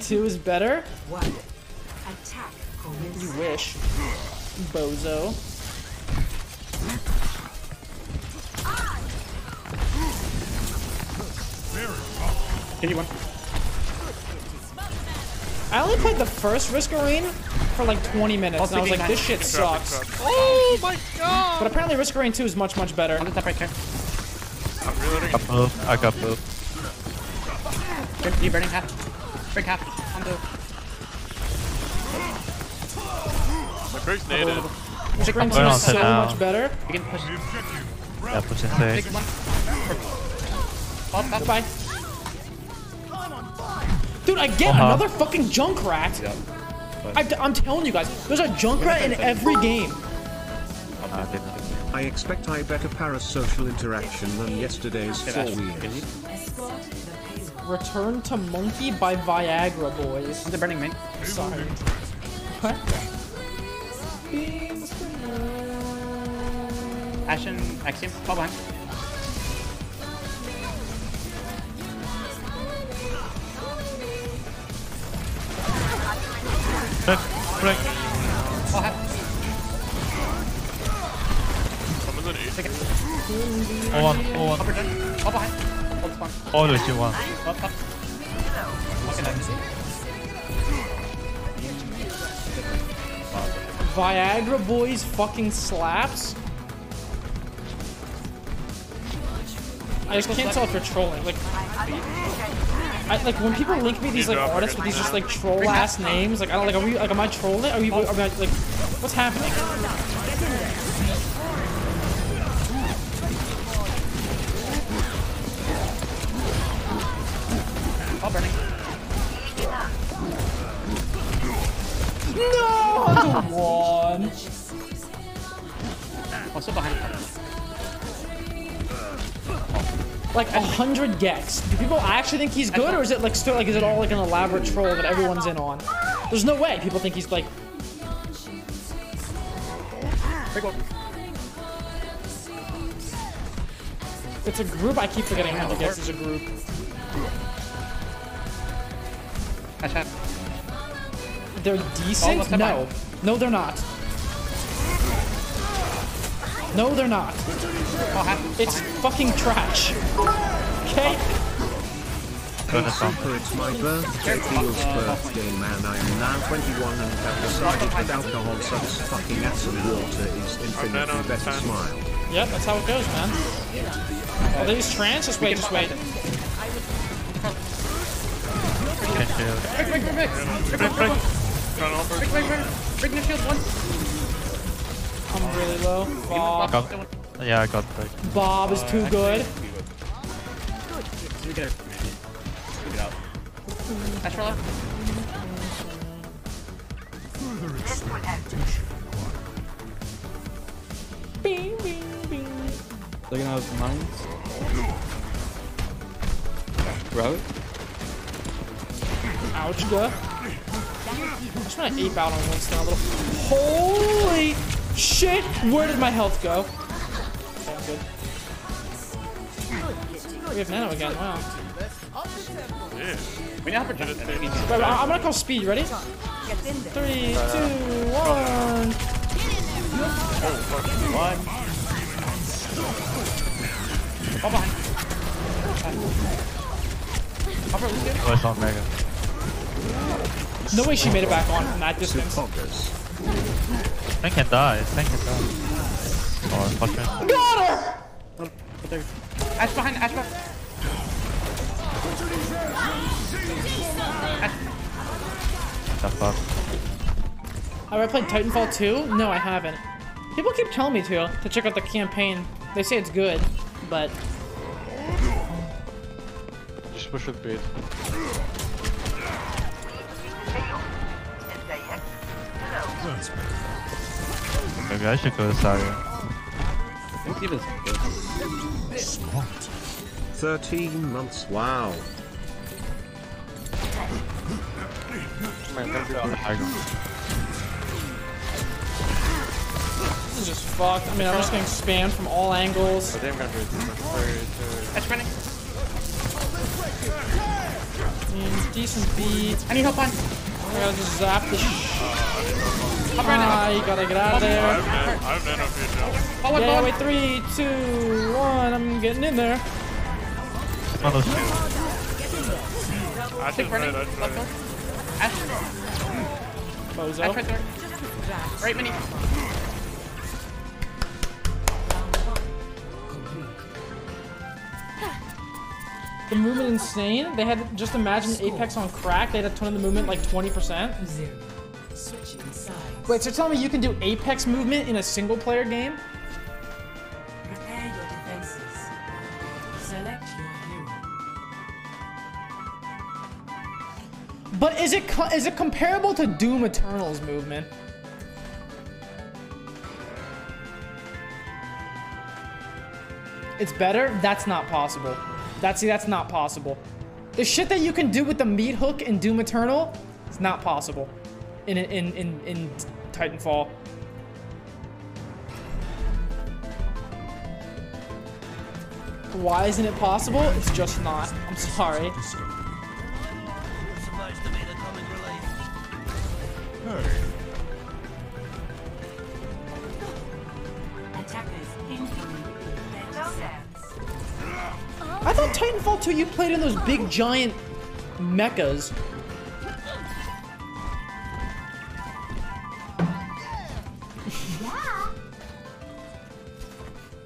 Two is better? One. Attack commence. You wish. Bozo. Hit you one. I only played the first Risk of Rain for like 20 minutes, and I was like, this shit sucks. Oh my god! But apparently Risk of Rain 2 is much, much better. On the top right here. I'm reloading. Got both. I got both. Burn, you burning half. Break half. On the. My Berg's naded. Risk of Rain 2 Going so now. much better. You can push. Yeah, push inside. Take one. Up, up. Bye. Dude, I get Uh-huh. another fucking Junkrat. I, I'm telling you guys, there's a Junkrat in every game. I expect I better parasocial interaction than yesterday's four years. Return to Monkey by Viagra Boys. On the burning main. Sorry. What? Ashen, Axiom, fall behind. Break, break. Fall half. I'm in the knee. Take it. All one, all one. Upper turn. Fall behind. All the one. Nice. Viagra Boys fucking slaps. I just can't tell if you're trolling. Like, I, like when people link me these like artists with these just like troll ass names, like I don't like. Are we like? Am I trolling? Are you? Are we, like, what's happening? Also behind. Like a hundred gecs. Do people actually think he's good, or is it like still like is it all like an elaborate troll that everyone's in on? There's no way people think he's like. It's a group. I keep forgetting how to gecs is a group. They're decent? No. No, they're not. No, they're not. Oh, Fall. It's fucking trash. Okay? Go. Super, it's my birthday, feels birthday man. I am now 21 and have decided that alcohol sucks fucking ass and water is infinitely better smile. Yep, that's how it goes, man. Oh, they use trans? Just wait, just wait. Can't kill. Break, break, break, break. Break, break, break. Trying to offer. Break, break, break. Break the shield. One. I'm really low. Bob. Got, yeah, I got break. Bob is too good. You get it. Get it out. Ash. Bing, bing, bing. They're gonna have mines. Route. Ouch, guh. I just want to ape out on Winston a little. Holy shit! Where did my health go? Okay, I'm good. We have nano again, wow. Yeah. We now protect it. Wait, wait, I'm gonna call speed, ready? Three, two, one. One. Fall behind. Upper, let's get it. Oh, it's not mega. No way she made it back on from that distance. Poggers. Thing can die. Thing can die. Oh, fuck it. Got her! Right there. Ash behind, Ash behind. The fuck. Have I played Titanfall 2? No, I haven't. People keep telling me to, to check out the campaign. They say it's good, but Just push with bait. Maybe I should go to Saria. Let's see this. 13 months, wow. This is just fucked. I mean, I'm just getting spammed from all angles. Damn, gonna do it. Ash running. Decent beat. I need help on. I gotta just zap the sh- Hop right Ah, you gotta get out of I there. have nano, I have nano for you, Joe. Yeah, wait, three, two, one. I'm getting in there. One of two. I Tick just running. read, I just Left read. door. Ash. Bozo. Ash right there. Right mini. The movement insane. They had just imagine Apex on crack. They had a ton of the movement like 20%. Zero. Switching. Wait, so you're me you can do Apex movement in a single player game? Prepare your defenses. Select your hero. But is it co- is it comparable to Doom Eternal's movement? It's better? That's not possible. That's see, that's not possible. The shit that you can do with the meat hook in Doom Eternal, it's not possible. In in in in Titanfall. Why isn't it possible? It's just not. I'm sorry. Thought Titanfall 2 you played in those big giant mechas.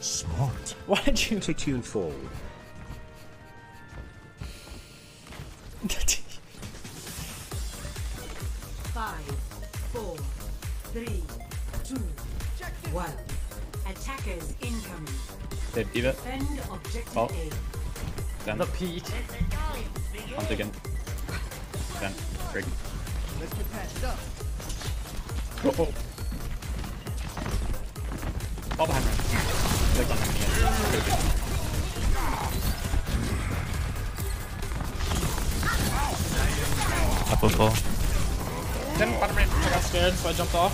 Smart. Why did you? Tune fall. Five, four, three, two, one. Attackers incoming. They have D.Va. Defend objective Oh. A. Then. the peak. Hunt again. Then. Break. Oh, oh. Fall behind me. Click on him again. Apple four. Then bottom right. I got scared, so I jumped off.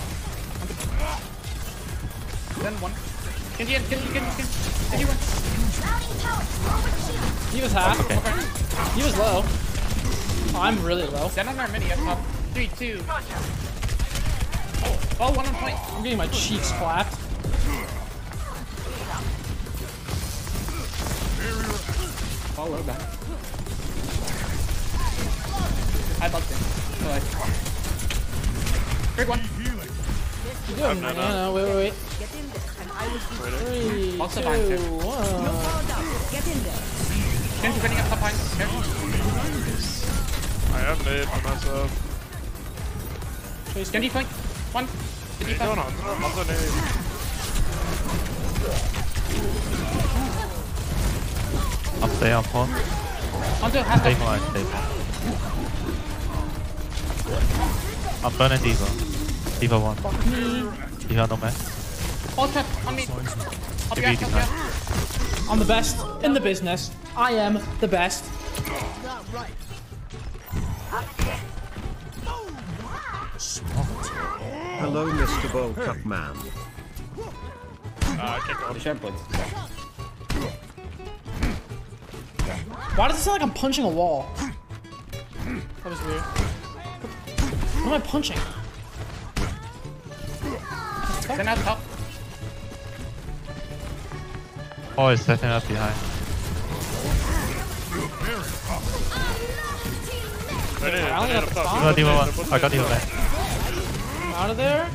Then one. Genji in, Genji, Genji, Genji. Genji one. He was half. He was low. Oh, I'm really low. Then on our mini up top. Three, two. Oh, oh, one on point. I'm getting my cheeks clapped. Fall low back. I bugged him. So I... Big one. You doing? No, no, no, wait, wait, wait. Three, Also behind two, you. one. Genji running up top behind. Careful. I have nade for myself. Chase Genji flank. One. Genji No, flank. no, no, also nade. Up there, up on. Onto half Stay up. stay mine. I'm burning D.Va. D.Va one. D.Va no man. All trap on me. I'll be Give me out, the I'll be out. I'm the best in the business. I am the best. Hello, Mr. Bowl Cup Man. Ah, I can't. The sharp. Why does it sound like I'm punching a wall? That was weird. What am I punching? Then out top. Oh, it's setting up behind. Ready? I only got up the top. bomb. D.Va, D.Va one. I got D.Va man. I'm out of there.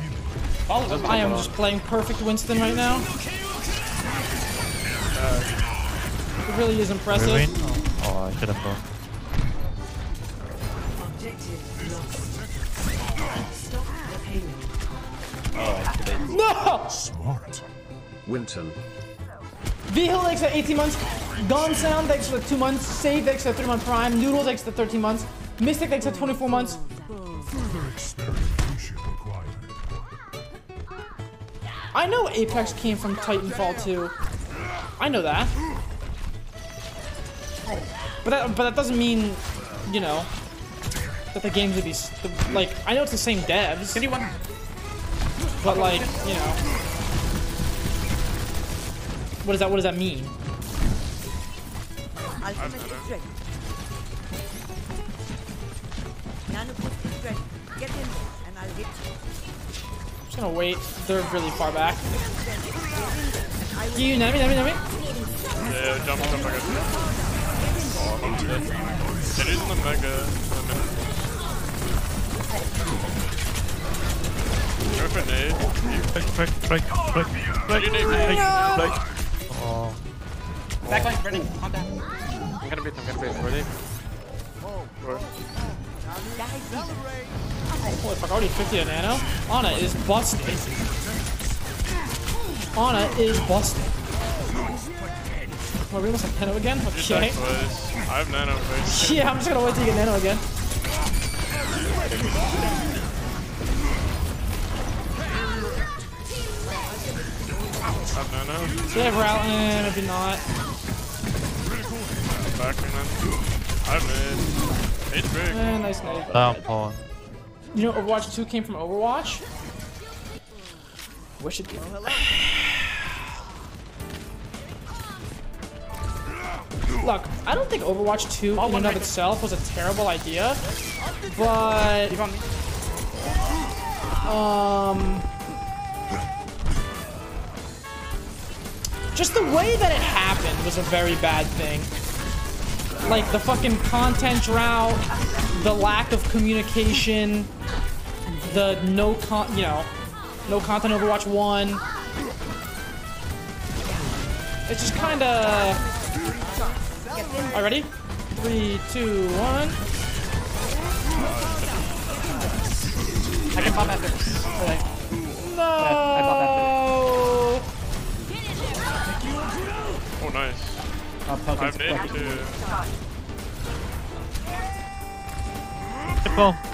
I am just playing perfect Winston right now. Uh, it really is impressive. Oh, I should have gone. Oh, activate. No! Winton. V-Hill takes the 18 months. Gun Sound takes the 2 months. Save takes the 3 month prime. Noodle takes the 13 months. Mystic takes the 24 months. Further experimentation required. I know Apex came from Titanfall 2. I know that. But that, but that doesn't mean, you know, that the games would be like. I know it's the same devs, Genji one. But like, you know. What does that what does that mean? I'm just gonna wait. They're really far back. You nami nami nami. Yeah, jump jump mega. Oh, it is in the mega in a minute. Go for nade. Break, break, break, break, break, You need break, break. break. Oh, Backline, Brennan, calm down. I'm gonna beat, I'm gonna beat. Ready? Holy fuck, already 50 to nano. Ana is busted. Ana is busted. Oh, we almost have nano again? Okay. that. I have nano face. Yeah, I'm just gonna wait till you get nano again. I have nano. So they have Ral, eh, maybe not. Backing them. I have mid. Eight's big. Eh, nice nade. down pawn. You know, Overwatch 2 came from Overwatch? Wish it did. Look, I don't think Overwatch 2 in and of itself was a terrible idea, but Leave on me. um, just the way that it happened was a very bad thing. Like the fucking content drought, the lack of communication, the no con, you know, no content Overwatch 1. It's just kind of. All right, ready? Three, two, one. I can pop after. No. I Oh, I Pelican's have fucking- too.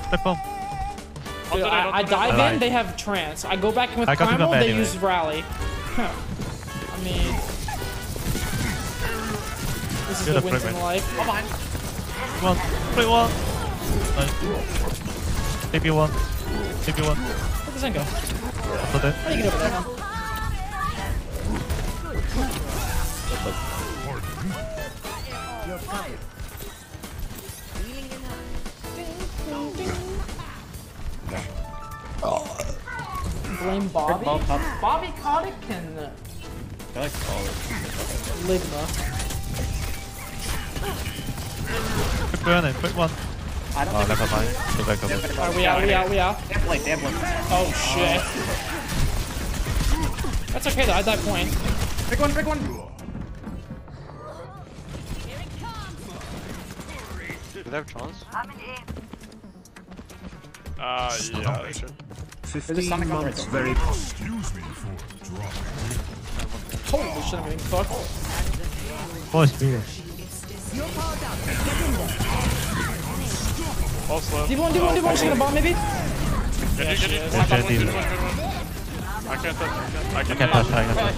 Flip bomb. Dude, I, I dive in, they have trance. I go back in with I primal, they anyway. use rally. Huh. I mean, this is Good the approach, Winston man. life. Oh, behind. One, play one. Nice. Maybe one. Maybe one. Where does that go? So that. How do you get over there? Huh? Blame Bobby. ball pop. Bobby Kotick and uh, I like to call it. Ligma. Quick burn quick one. I don't Oh, never mind. Go back over. Alright, we out, we out, we out. They have blade, they. Oh shit. That's okay though, I die point. Big one, big one. Do they have chance? Ah, yeah, they should. 15 Sonic on months right very Holy shit, I'm getting fucked. Oh, it's bigger. False left. D1, D1, D1, she's gonna bomb maybe? Can you, can you? Yeah, One, Jet one, is- good one, good one. I can't touch. I I can can't touch, I can't touch.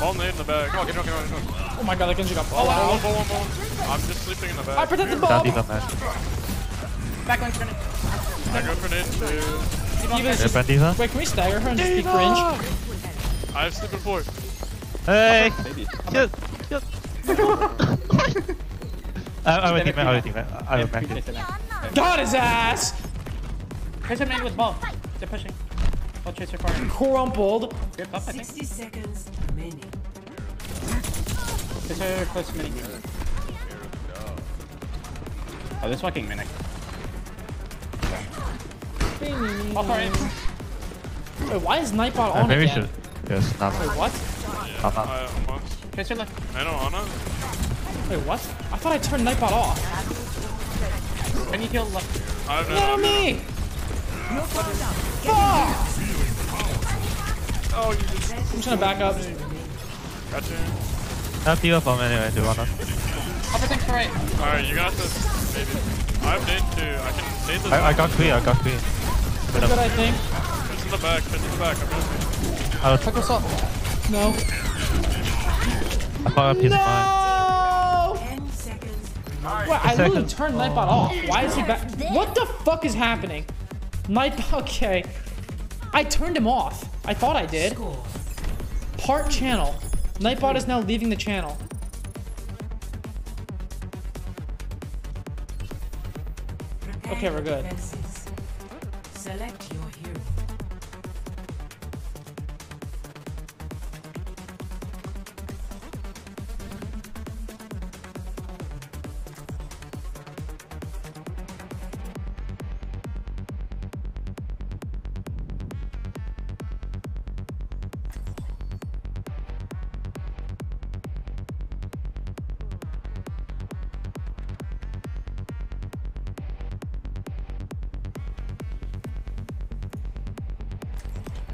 Ball nade in the back. Come on, get on, get on, get on. Oh my god, that Genji got Ball, oh, ball, ball, ball, ball. I'm just sleeping in the I back. protect the Down ball! D.Va man. Backline, Brennan. I go for nade too. Even Yeah, just, Brand wait, can we stagger her and just be cringe? I have sleeping four. Hey! Maybe. Yes! Yes! I, I will think that, I will think that. I will Yeah, back we it. Got his ass! Chase him in with ball. They're pushing. Ball chaser far. Crumpled. Good buff, I think. 60 seconds remaining. Chaser close to mini. Oh, this fucking mimic. Ball far in. Wait, why is Nightbot I uh, on maybe again? should. Yes, nah, Wait, nah. what? Nah, nah. I almost. Chaser left. Nano Ana? Wait, what? I thought I turned Nightbot off. Can you heal left? I have No, nano. me! Fuck! Oh, you just I'm just gonna back up. got you. Not D.Va bomb anyway, do you wanna? Upper tank right. Alright, you got this. Maybe. I have nade too. I can nade this. I, I got clear, I got clear. Good, I think. Fist in the back, fist in the back. I'm just. I will Tuck us up. No. I thought I piece mine. No! 10 seconds. Wait, I literally Second. turned Nightbot off. Why is he back? What the fuck is happening? Nightbot, okay. I turned him off. I thought I did. Part channel. Nightbot is now leaving the channel. Okay, we're good.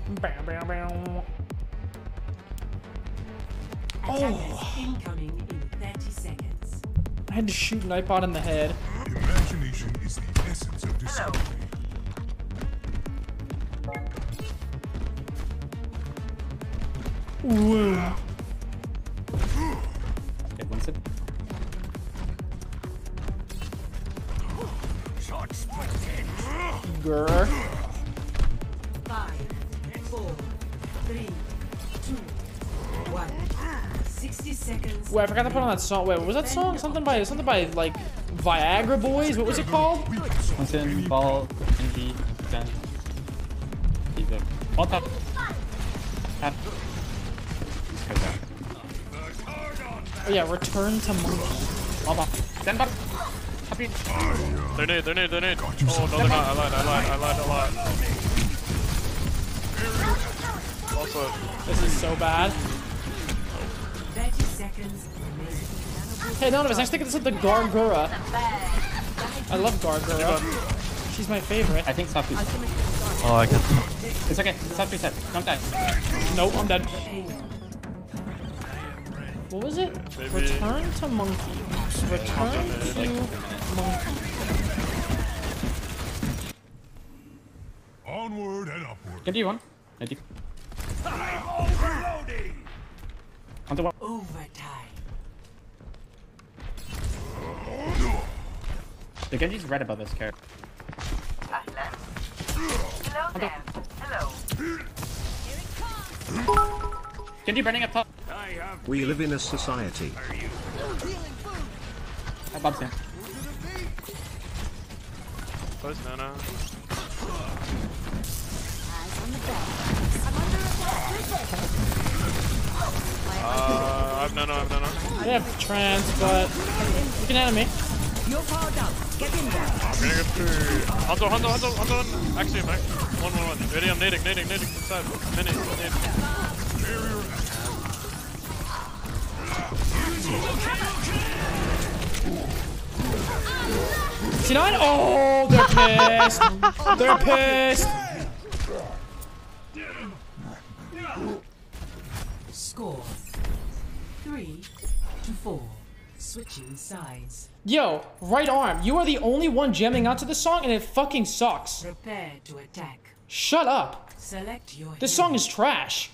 Bam, bam, bam. Attackers oh. incoming in 30 seconds. I had to shoot Nightbot in the head. Imagination is the essence of discovery. Woo. Okay, Winston. Grr. Five, four, three, two, one. 60 seconds. Wait, I forgot to put on that song. Wait, what was that song? Something by something by like Viagra Boys. What was it called? Winston, ball, NG, gun. Keep it. Ball top. Tap. Just go down. Oh yeah, Return to Monkey. Ball top. Stand back. Happy. They're nade, they're nade, they're nade. Oh, no, they're not. I lied, I lied, I lied a lot. Also, This is so bad. 30 seconds remaining. Hey, none of us. I think this is the Gargura. I love Gargura. She's my favorite. I think soft reset. Oh, I can. It's okay. Soft reset. Don't die. Nope, I'm dead. What was it? Maybe- Return to Monkey. Return to Monkey. Onward and upward. Get you one. Get you. On the wall. Overtime. The Genji's red above this character. carrot. Genji burning up top. We live in a society. I bobs him. close Nana. Uh, I have Nana, I have Nana. I have trans, but you can animate. You're powered up. Get in there. I'm gonna get through. Hanzo, Hanzo, Hanzo, Hanzo. Actually, Mac. One, one, one. Ready, I'm nading, nading, nading inside. Nade, nade. See nine? Oh, they're pissed. they're pissed. Score. Three to four. Switching sides. Yo, right arm. You are the only one jamming out to this song, and it fucking sucks. Prepare to attack. Shut up. Select your This hero. song is trash.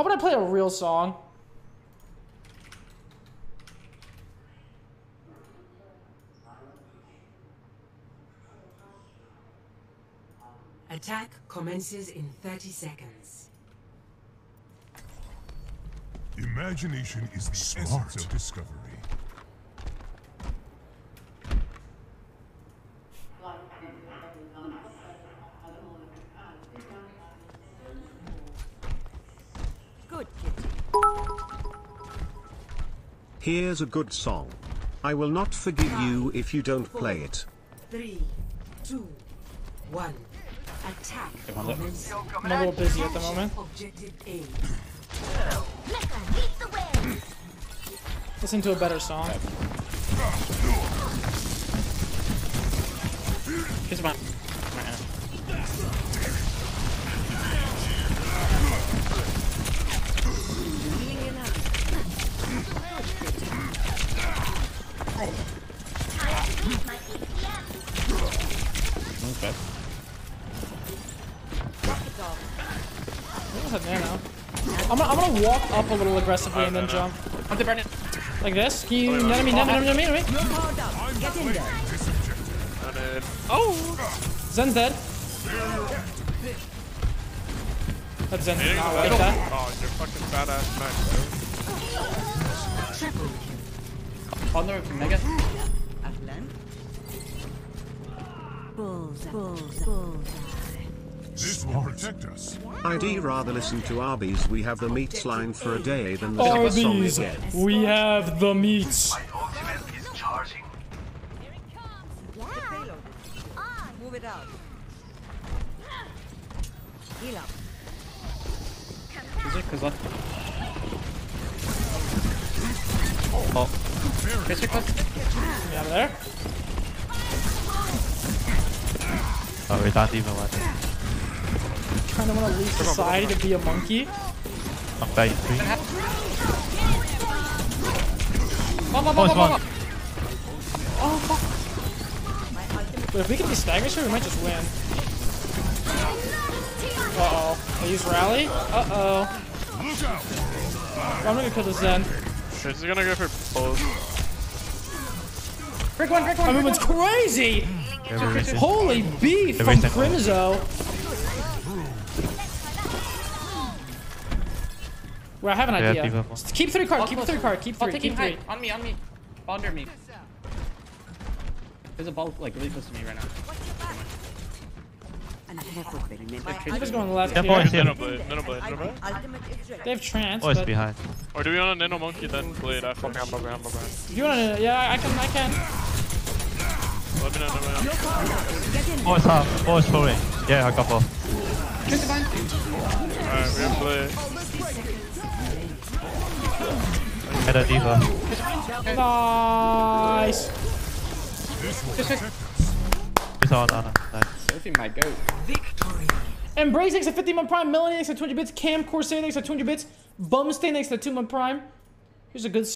How about I play a real song? Attack commences in 30 seconds. Imagination is the essence of discovery. Here's a good song. I will not forgive you if you don't play it. Three, two, one. Attack on, I'm a little busy at the moment. Listen to a better song. Here's one. Walk up a little aggressively and then jump. I'm the burning. Like this. Can you net me, net me, net me, net me, net me? And then, oh! Zen's dead. That Zen not like that. Oh, you're fucking badass man, bro. From Mega. Bullseye. Bullseye. Bullseye. This will protect us. I'd rather listen to Arby's We Have the Meats line for a day than the song Arby's, again. we have the meats. Move it out. Heal up. Is it? Cause left. Oh, Tracer cut. Get out of there. oh, we don't even want it. Kinda wanna leave society to be a monkey. I'm bait three. Bop, bop, Oh, bop, it's bop, one. bop. But if we can these staggers here, we might just win. Uh-oh. They use rally? Uh-oh. Look out! I'm gonna kill the Zen. She's gonna go for both. Break one, break one. My break movement's crazy! Yeah, we're. Holy beef from Everything. Crimzo. Well, I have an idea. D.Va. Just Keep three card, keep three card, keep three, keep three. On me, on me. Bonder me. There's a ball like really close to me right now. D.Va's going left Yeah, here. boys, Nano blade, nano blade, nano blade. They have trance, Boys but behind. Or do we want a nano monkey then blade after? Behind, behind, behind. if you wanna, yeah, I can, I can. Let me know, let me know. Boys half. Boys fully. Yeah, I got both. Shoot. Alright, we have blade. Get a D.Va. Nice. This will Just protect fix. It's on Ana. Nice. Sophie might go. Victory. Embrace next to 50 month prime, Melanie next to 200 bits, Cam Corsair next to 200 bits, Bumstain next to 2 month prime. Here's a good